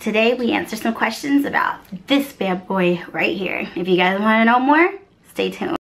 Today we answer some questions about this bad boy right here. If you guys want to know more, stay tuned.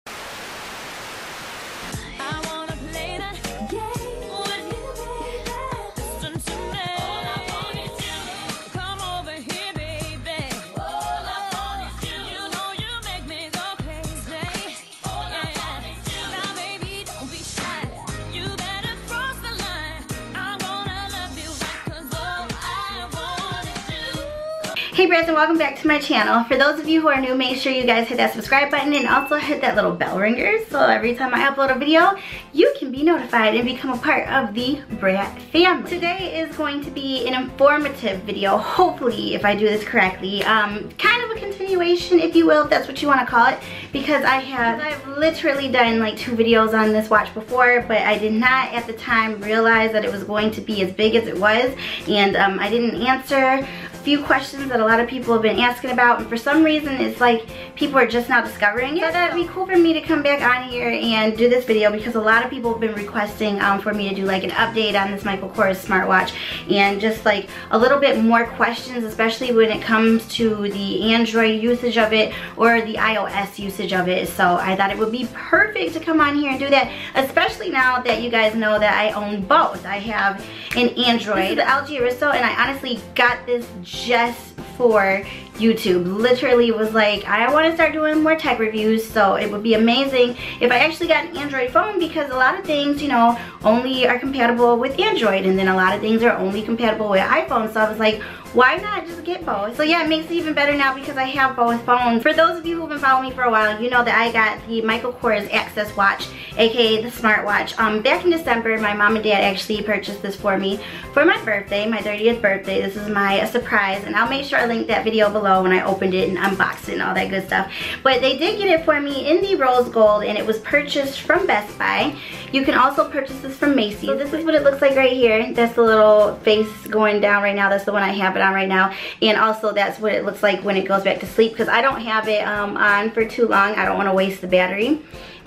Hey Brats and welcome back to my channel. For those of you who are new, make sure you guys hit that subscribe button and also hit that little bell ringer so every time I upload a video, you can be notified and become a part of the Brat family. Today is going to be an informative video, hopefully if I do this correctly. Um, kind of a continuation if you will, if that's what you want to call it, because I have I've literally done like two videos on this watch before, but I did not at the time realize that it was going to be as big as it was and um, I didn't answer few questions that a lot of people have been asking about and for some reason it's like people are just now discovering it. So that'd be cool for me to come back on here and do this video because a lot of people have been requesting um, for me to do like an update on this Michael Kors smartwatch and just like a little bit more questions especially when it comes to the Android usage of it or the iOS usage of it. So I thought it would be perfect to come on here and do that especially now that you guys know that I own both. I have an Android, the LG Aristo and I honestly got this just for YouTube. Literally was like, I want to start doing more tech reviews, so it would be amazing if I actually got an Android phone because a lot of things, you know, only are compatible with Android and then a lot of things are only compatible with iPhone. So I was like, why not just get both? So yeah, it makes it even better now because I have both phones. For those of you who've been following me for a while, you know that I got the Michael Kors Access Watch, aka the smartwatch. Um, back in December, my mom and dad actually purchased this for me for my birthday, my 30th birthday. This is my surprise, and I'll make sure I link that video below when I opened it and unboxed it and all that good stuff. But they did get it for me in the rose gold, and it was purchased from Best Buy. You can also purchase this from Macy's. So this is what it looks like right here. That's the little face going down right now. That's the one I have it on right now. And also that's what it looks like when it goes back to sleep because I don't have it um, on for too long. I don't want to waste the battery.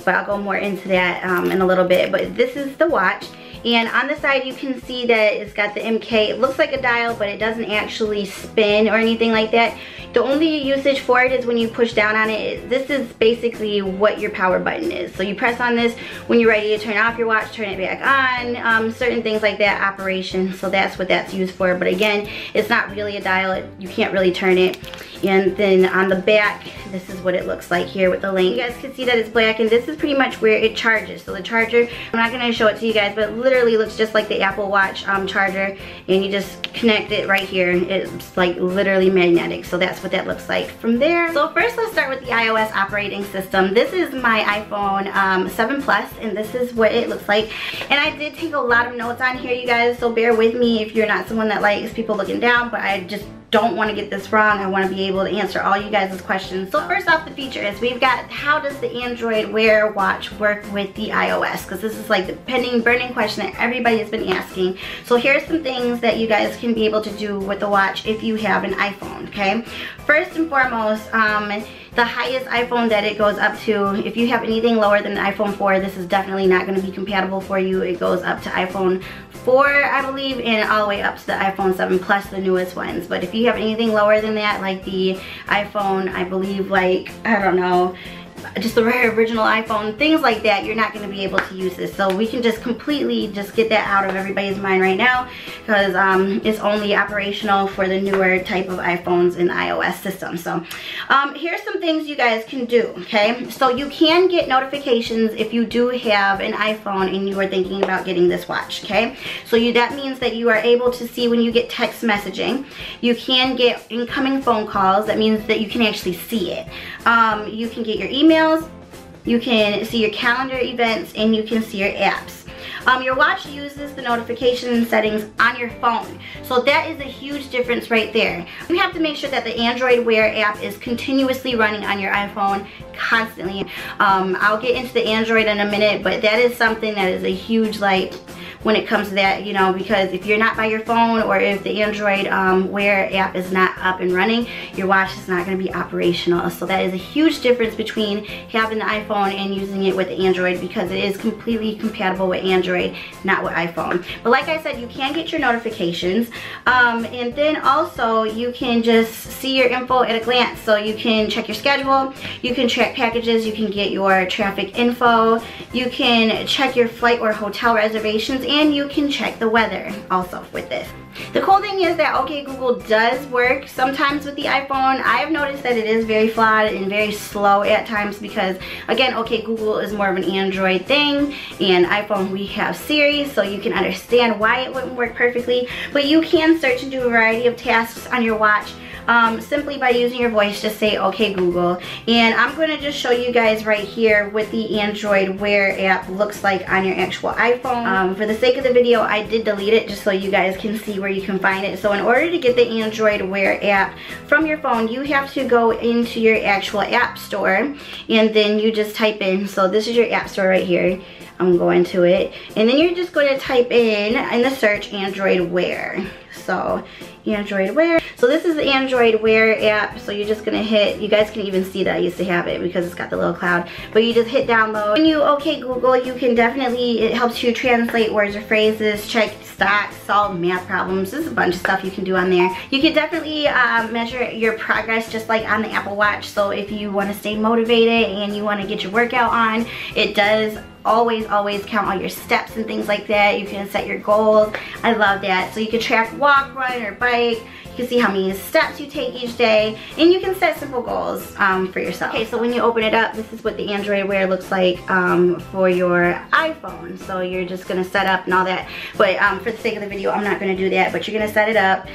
But I'll go more into that um, in a little bit. But this is the watch. And on the side you can see that it's got the MK. It looks like a dial but it doesn't actually spin or anything like that. The only usage for it is when you push down on it. This is basically what your power button is. So you press on this when you're ready to turn off your watch, turn it back on, um, certain things like that, operation. So that's what that's used for. But again, it's not really a dial. You can't really turn it. And then on the back, this is what it looks like here with the link. You guys can see that it's black and this is pretty much where it charges. So the charger, I'm not gonna show it to you guys, but it literally looks just like the Apple Watch um, charger and you just connect it right here. It's like literally magnetic. So that's what that looks like from there. So first let's start with the iOS operating system. This is my iPhone um, 7 Plus and this is what it looks like. And I did take a lot of notes on here you guys, so bear with me if you're not someone that likes people looking down, but I just don't want to get this wrong. I want to be able to answer all you guys' questions. So first off the features, we've got how does the Android Wear watch work with the iOS? Because this is like the pending burning question that everybody has been asking. So here's some things that you guys can be able to do with the watch if you have an iPhone, okay? First and foremost, um, the highest iPhone that it goes up to, if you have anything lower than an iPhone 4, this is definitely not going to be compatible for you. It goes up to iPhone 4, I believe, and all the way up to the iPhone 7 Plus, the newest ones. But if you have anything lower than that, like the iPhone, I believe, like, I don't know, just the original iPhone, things like that, you're not going to be able to use this. So we can just completely just get that out of everybody's mind right now because um, it's only operational for the newer type of iPhones and iOS system. So um, here's some things you guys can do, okay? So you can get notifications if you do have an iPhone and you are thinking about getting this watch, okay? So you that means that you are able to see when you get text messaging. You can get incoming phone calls. That means that you can actually see it. Um, you can get your email emails, you can see your calendar events, and you can see your apps. Um, your watch uses the notification settings on your phone. So that is a huge difference right there. You have to make sure that the Android Wear app is continuously running on your iPhone constantly. Um, I'll get into the Android in a minute, but that is something that is a huge like when it comes to that, you know, because if you're not by your phone or if the Android um, Wear app is not up and running, your watch is not gonna be operational. So that is a huge difference between having the iPhone and using it with Android because it is completely compatible with Android, not with iPhone. But like I said, you can get your notifications. Um, and then also you can just see your info at a glance. So you can check your schedule, you can track packages, you can get your traffic info, you can check your flight or hotel reservations, and you can check the weather also with this. The cool thing is that OK Google does work sometimes with the iPhone. I have noticed that it is very flawed and very slow at times because again OK Google is more of an Android thing and iPhone we have Siri so you can understand why it wouldn't work perfectly. But you can search and do a variety of tasks on your watch um, simply by using your voice just say okay Google and I'm going to just show you guys right here what the Android Wear app looks like on your actual iPhone. Um, for the sake of the video I did delete it just so you guys can see where you can find it. So in order to get the Android Wear app from your phone you have to go into your actual app store and then you just type in so this is your app store right here I'm going to it and then you're just going to type in in the search Android Wear so Android Wear. So this is the Android Wear app. So you're just gonna hit, you guys can even see that I used to have it because it's got the little cloud. But you just hit download. When you OK Google, you can definitely, it helps you translate words or phrases, check stocks, solve math problems. There's a bunch of stuff you can do on there. You can definitely uh, measure your progress just like on the Apple Watch. So if you wanna stay motivated and you wanna get your workout on, it does always, always count all your steps and things like that. You can set your goals. I love that. So you can track walk, run, or bike. You can see how many steps you take each day. And you can set simple goals um, for yourself. Okay, so when you open it up, this is what the Android Wear looks like um, for your iPhone. So you're just gonna set up and all that. But um, for the sake of the video, I'm not gonna do that. But you're gonna set it up.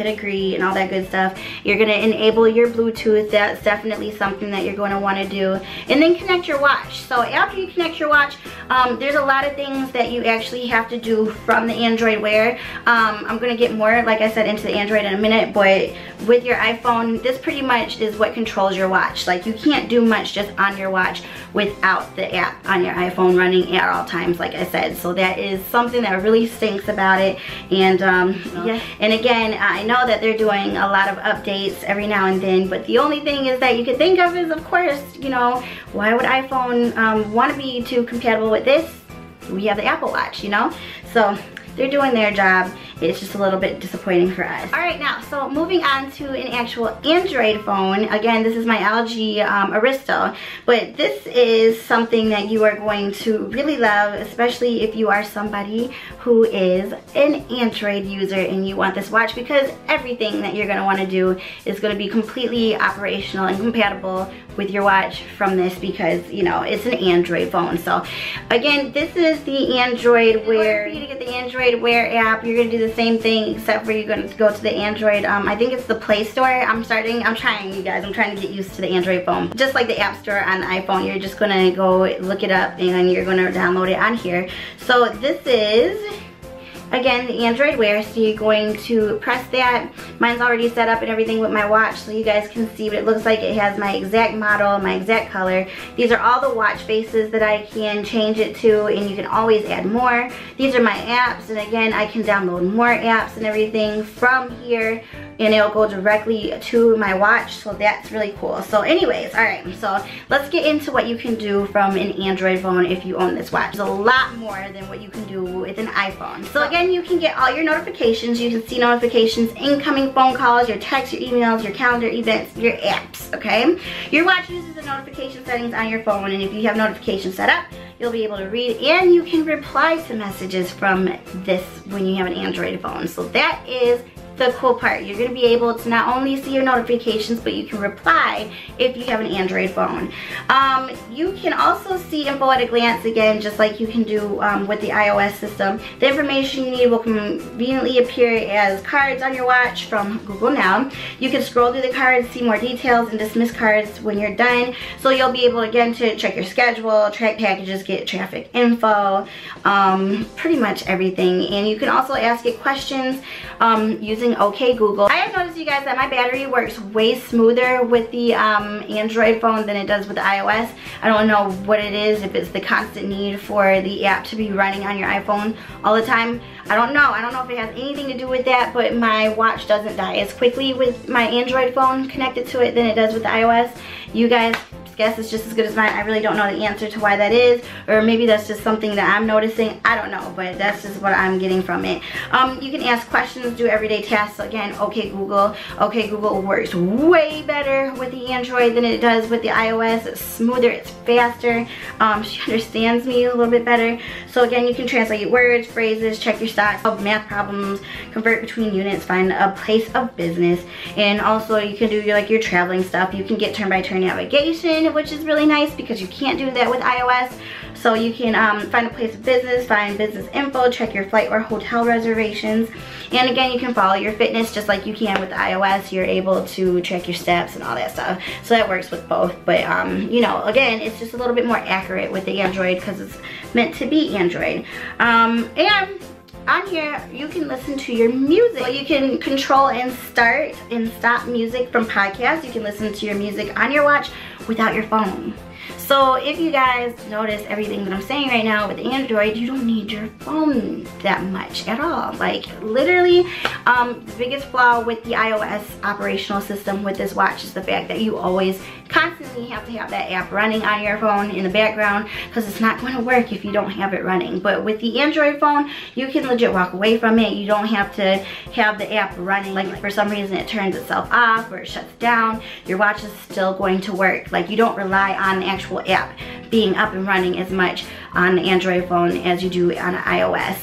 And all that good stuff. You're gonna enable your Bluetooth. That's definitely something that you're gonna wanna do. And then connect your watch. So after you connect your watch, um, there's a lot of things that you actually have to do from the Android Wear. Um, I'm gonna get more, like I said, into the Android in a minute, but with your iPhone, this pretty much is what controls your watch. Like you can't do much just on your watch without the app on your iPhone running at all times, like I said. So that is something that really stinks about it. And um, yeah, and again, I know that they're doing a lot of updates every now and then, but the only thing is that you could think of is, of course, you know, why would iPhone um, want to be too compatible with this? We have the Apple Watch, you know? So they're doing their job it's just a little bit disappointing for us. All right, now, so moving on to an actual Android phone. Again, this is my LG um, Aristo, but this is something that you are going to really love, especially if you are somebody who is an Android user and you want this watch because everything that you're gonna wanna do is gonna be completely operational and compatible with your watch from this because, you know, it's an Android phone. So again, this is the Android Wear. You to get the Android Wear app, you're gonna do the same thing except for you're to go to the Android, um, I think it's the Play Store. I'm starting, I'm trying you guys, I'm trying to get used to the Android phone. Just like the App Store on the iPhone, you're just to go look it up and you're to download it on here. So this is Again, the Android Wear, so you're going to press that. Mine's already set up and everything with my watch so you guys can see, what it looks like it has my exact model, my exact color. These are all the watch faces that I can change it to, and you can always add more. These are my apps, and again, I can download more apps and everything from here and it'll go directly to my watch so that's really cool so anyways all right so let's get into what you can do from an android phone if you own this watch there's a lot more than what you can do with an iphone so again you can get all your notifications. You can see notifications incoming phone calls your texts your emails your calendar events your apps okay? Your watch uses the notification settings on your phone and if you have notifications set up you'll be able to read and you can reply to messages from this when you have an android phone. So that is the cool part. You're gonna be able to not only see your notifications, but you can reply if you have an Android phone. Um, you can also see info at a glance again, just like you can do um, with the iOS system. The information you need will conveniently appear as cards on your watch from Google Now. You can scroll through the cards, see more details, and dismiss cards when you're done. So you'll be able again to check your schedule, track packages, get traffic info, um, pretty much everything. And you can also ask it questions um, using using OK Google. I have noticed you guys that my battery works way smoother with the um, Android phone than it does with iOS. I don't know what it is, if it's the constant need for the app to be running on your iPhone all the time. I don't know. I don't know if it has anything to do with that, but my watch doesn't die as quickly with my Android phone connected to it than it does with the iOS. You guys guess it's just as good as mine. I really don't know the answer to why that is, or maybe that's just something that I'm noticing. I don't know, but that's just what I'm getting from it. Um, you can ask questions, do everyday tasks. Again, OK Google. OK Google works way better with the Android than it does with the iOS. It's smoother, it's faster. Um, she understands me a little bit better. So again, you can translate words, phrases, check your stats, solve math problems, convert between units, find a place of business, and also you can do your, like your traveling stuff. You can get turn-by-turn -turn navigation which is really nice because you can't do that with iOS. So you can um, find a place of business, find business info, check your flight or hotel reservations. And again, you can follow your fitness just like you can with iOS. You're able to track your steps and all that stuff. So that works with both. But, um, you know, again, it's just a little bit more accurate with the Android because it's meant to be Android. Um, and on here you can listen to your music. So you can control and start and stop music from podcasts. You can listen to your music on your watch without your phone. So if you guys notice everything that I'm saying right now with Android, you don't need your phone that much at all. Like literally, um, the biggest flaw with the iOS operational system with this watch is the fact that you always constantly have to have that app running on your phone in the background because it's not going to work if you don't have it running. But with the Android phone, you can legit walk away from it. You don't have to have the app running. Like for some reason it turns itself off or it shuts down, your watch is still going to work. Like you don't rely on the actual app being up and running as much on the Android phone as you do on iOS.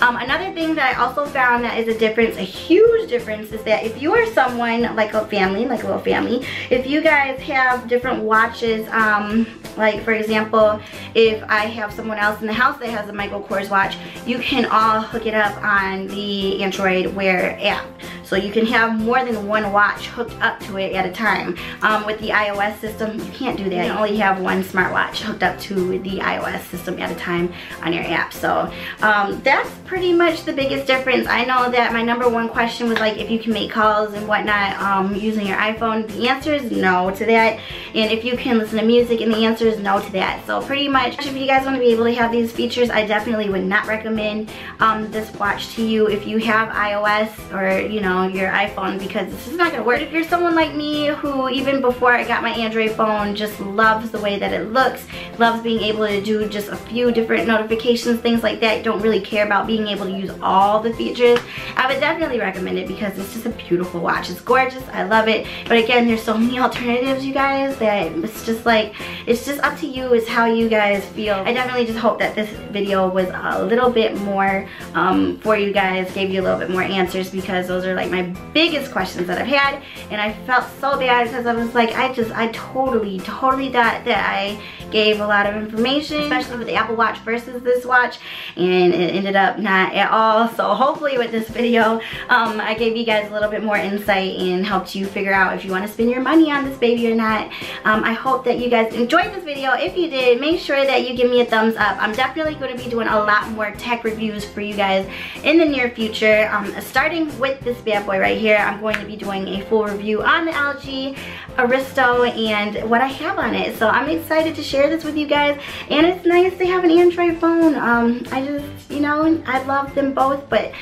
Um, another thing that I also found that is a difference, a huge difference, is that if you are someone like a family, like a little family, if you guys have different watches, um, like for example, if I have someone else in the house that has a Michael Kors watch, you can all hook it up on the Android Wear app. So you can have more than one watch hooked up to it at a time. Um, with the iOS system, you can't do that. You only have one smartwatch hooked up to the iOS system at a time on your app. So um, that's pretty much the biggest difference. I know that my number one question was like if you can make calls and whatnot um, using your iPhone. The answer is no to that. And if you can listen to music and the answer is no to that. So pretty much if you guys want to be able to have these features, I definitely would not recommend um, this watch to you if you have iOS or you know your iPhone because this is not gonna work. If you're someone like me who even before I got my Android phone just loves the way that it looks, loves being able to do just a few different notifications, things like that, don't really care about being able to use all the features, I would definitely recommend it because it's just a beautiful watch. It's gorgeous, I love it. But again, there's so many alternatives, you guys, that it's just like, it's just up to you is how you guys feel. I definitely just hope that this video was a little bit more um, for you guys, gave you a little bit more answers because those are like my biggest questions that I've had and I felt so bad because I was like I just I totally totally thought that I gave a lot of information especially with the Apple Watch versus this watch and it ended up not at all. So hopefully with this video um, I gave you guys a little bit more insight and helped you figure out if you want to spend your money on this baby or not. Um, I hope that you guys enjoyed this video. If you did make sure that you give me a thumbs up. I'm definitely going to be doing a lot more tech reviews for you guys in the near future um, starting with this boy right here, I'm going to be doing a full review on the LG Aristo and what I have on it. So I'm excited to share this with you guys. And it's nice to have an Android phone. Um, I just, you know, I love them both, but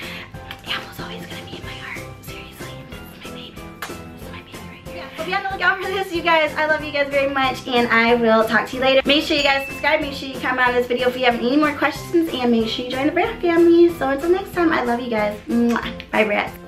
Apple's always gonna be in my heart. Seriously, this is my baby. This is my baby right here. So be on the lookout for this, you guys. I love you guys very much, and I will talk to you later. Make sure you guys subscribe. Make sure you comment on this video if you have any more questions, and make sure you join the Brat family. So until next time, I love you guys. Bye, Brat.